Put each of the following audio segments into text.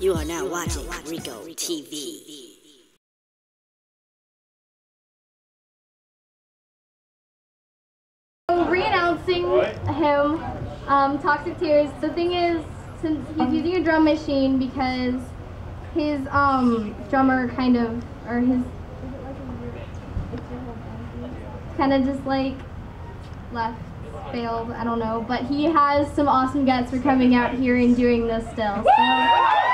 You are now watching Rico TV. So re-announcing him, um, Toxic Tears. The thing is, since he's using a drum machine because his um, drummer kind of, or his, kind of just like left, failed, I don't know. But he has some awesome guts for coming out here and doing this still. So, so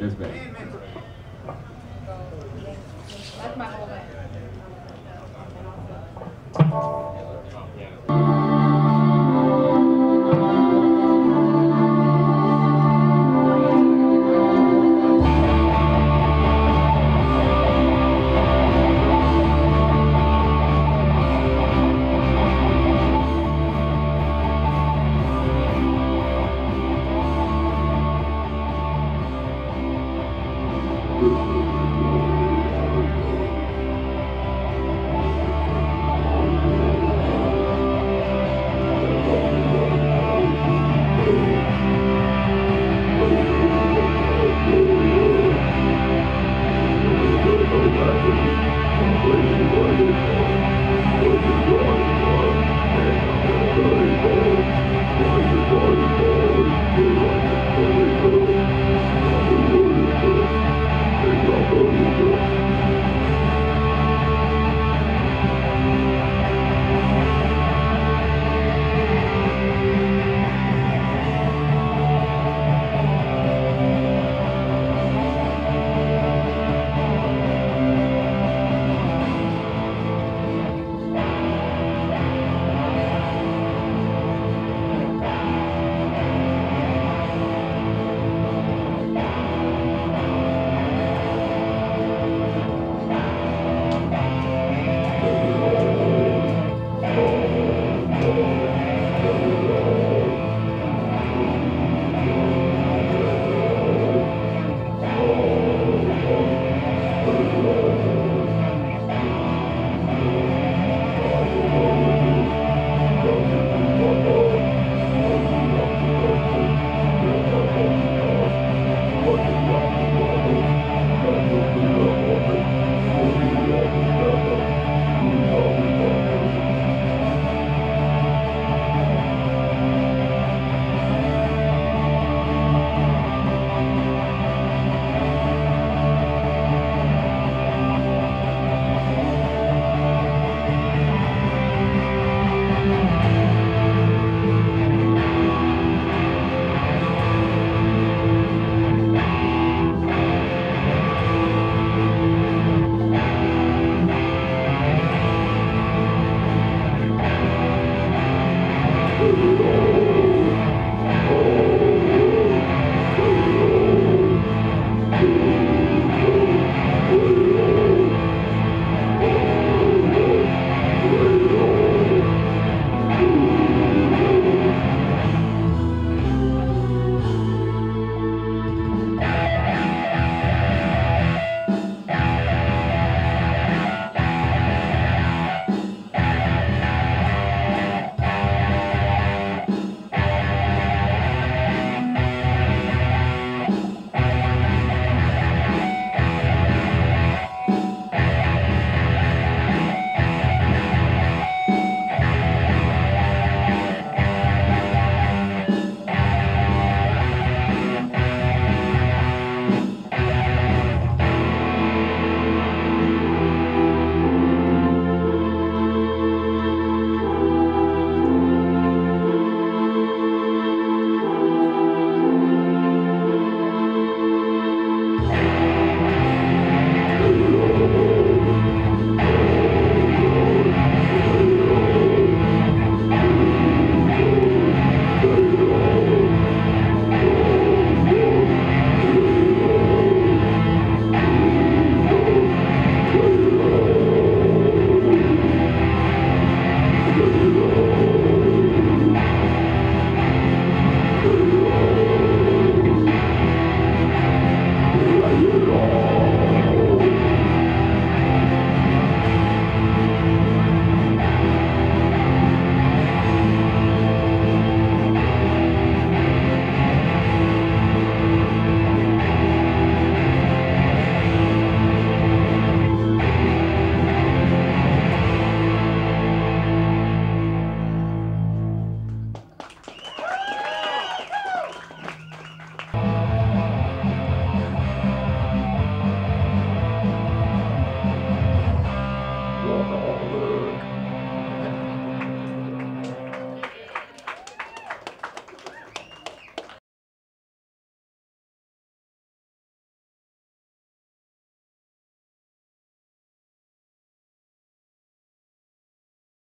Right, that's. That's my whole band. Yeah.